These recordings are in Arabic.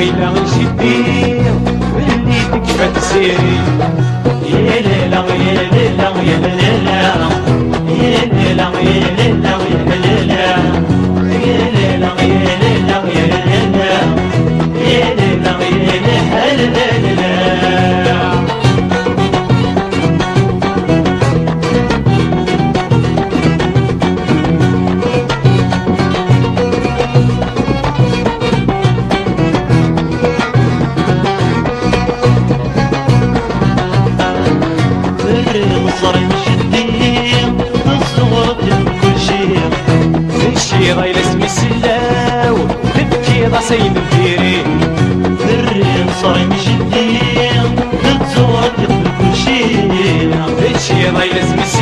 ويلا شدي واللي تكفى تسيري يا ليلا يا ليلا يا ليلا يا ليلا يا ليلا شي غيلس مسلاو تبكي راسي نديري دري مصري مجدي تتزور كل شي. هادشي غيلس مسلاو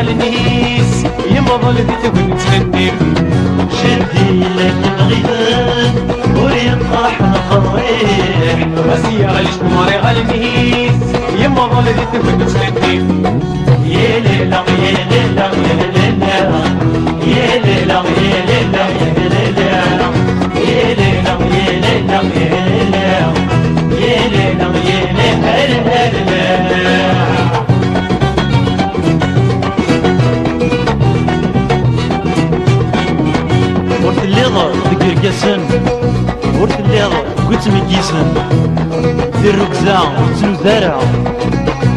على النيس يما ظلت تقول شدي لك الغيبان ويطرح القريح وسيرة لشماري على النيس يما ظلت تقول irgazen ur telliḍ deg utmeyyizen tirrugza ur tnuz ara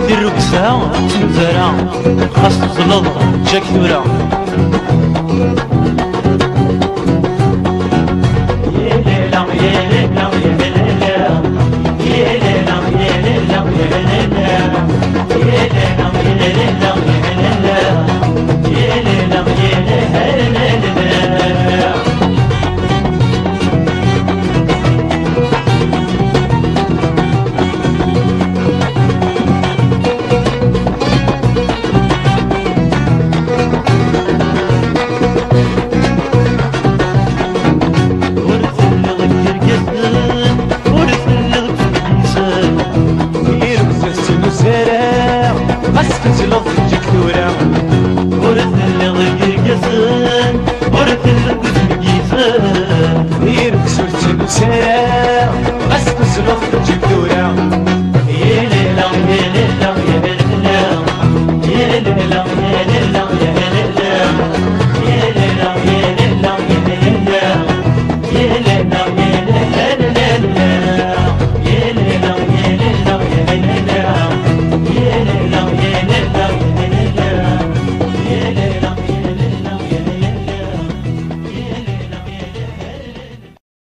tirrugza ur tnuz ara xas tuzleḍ ǧak tura